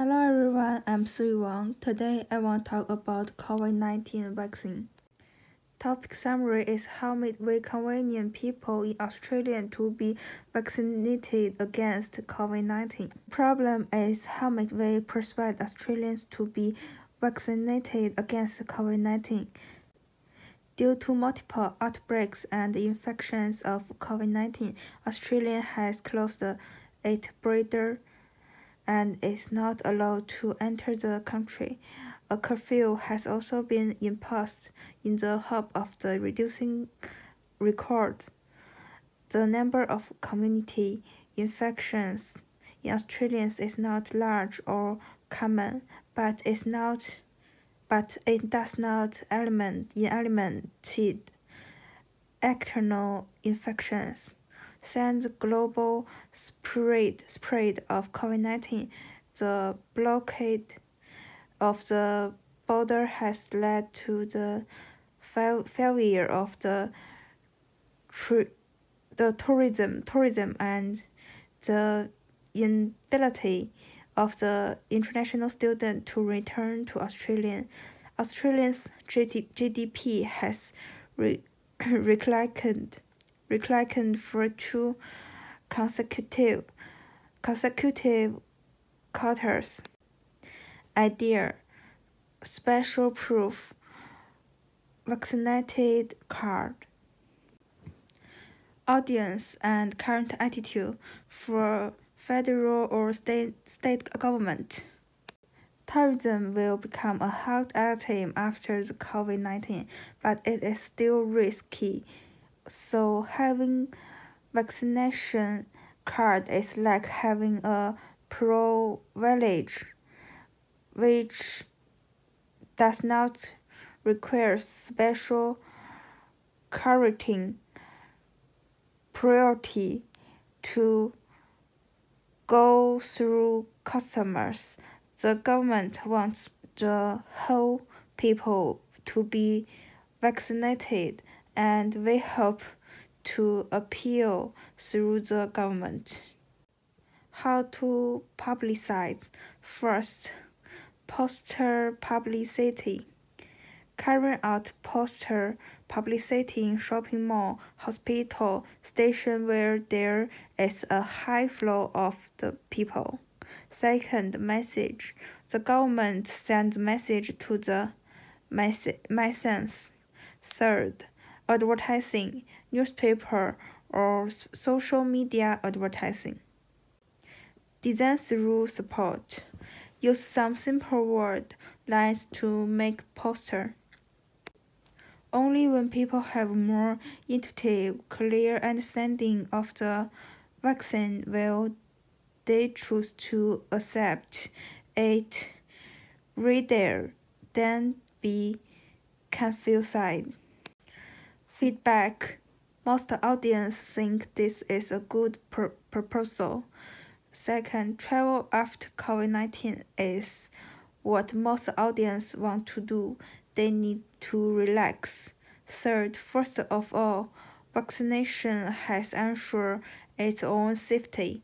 Hello everyone, I'm Siyu Wang. Today I want to talk about COVID-19 vaccine. Topic summary is how we convenient people in Australia to be vaccinated against COVID-19. Problem is how we persuade Australians to be vaccinated against COVID-19. Due to multiple outbreaks and infections of COVID-19, Australia has closed its border and is not allowed to enter the country. A curfew has also been imposed in the hope of the reducing record. The number of community infections in Australia is not large or common, but is not but it does not element eliminate external infections. Since the global spread, spread of COVID-19, the blockade of the border has led to the failure of the the tourism tourism and the inability of the international student to return to Australia. Australia's GDP has re reclined reclined for two consecutive consecutive quarters. Idea special proof vaccinated card audience and current attitude for federal or state state government. Tourism will become a hot item after the COVID-19, but it is still risky so having vaccination card is like having a privilege which does not require special quarantine priority to go through customers. The government wants the whole people to be vaccinated and we hope to appeal through the government. How to publicize? First, poster publicity. Carry out poster publicity in shopping mall, hospital, station where there is a high flow of the people. Second, message. The government sends message to the masses. Third, advertising, newspaper, or social media advertising. Design through support. Use some simple word lines to make poster. Only when people have more intuitive, clear understanding of the vaccine will they choose to accept it rather than be confused feedback. Most audience think this is a good pr proposal. Second, travel after COVID-19 is what most audience want to do. They need to relax. Third, first of all, vaccination has ensured its own safety.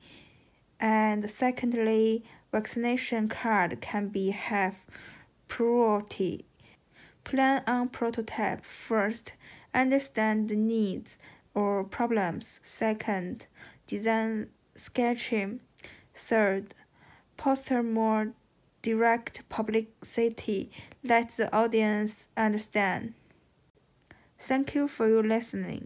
And secondly, vaccination card can be have priority. Plan on prototype first understand the needs or problems. Second, design sketching. Third, poster more direct publicity. Let the audience understand. Thank you for your listening.